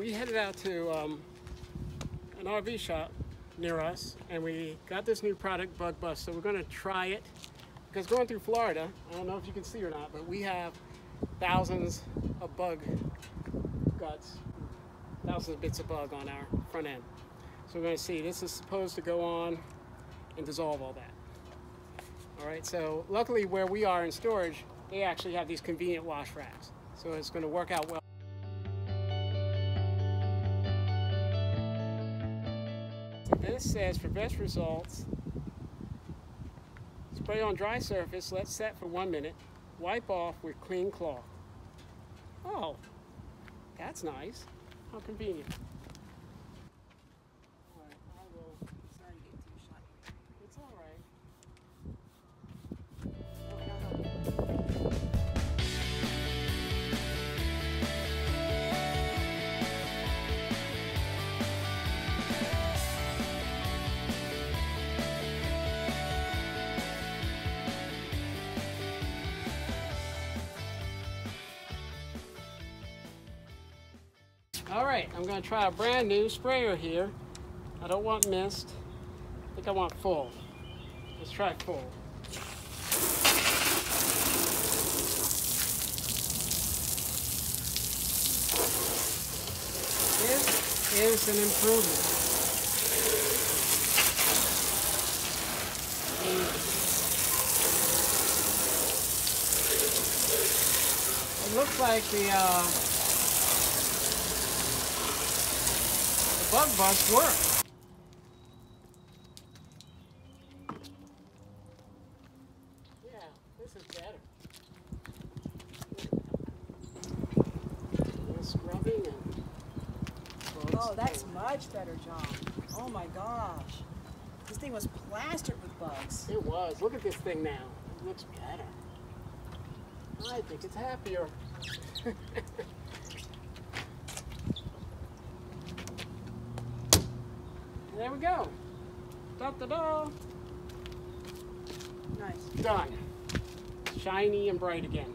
we headed out to um, an RV shop near us and we got this new product, Bug Bust. So we're going to try it because going through Florida, I don't know if you can see or not, but we have thousands of bug guts, thousands of bits of bug on our front end. So we're going to see. This is supposed to go on and dissolve all that. All right, so luckily where we are in storage, they actually have these convenient wash racks. So it's going to work out well. So this says for best results, spray on dry surface, let set for one minute, wipe off with clean cloth. Oh, that's nice. How convenient. All right, I'm gonna try a brand new sprayer here. I don't want mist. I think I want full. Let's try full. This is an improvement. It looks like the uh, Bug Bust worked. Yeah, this is better. No. Oh, that's much better, John. Oh my gosh. This thing was plastered with bugs. It was. Look at this thing now. It looks better. I think it's happier. there we go. Da da da. Nice. Done. Shiny and bright again.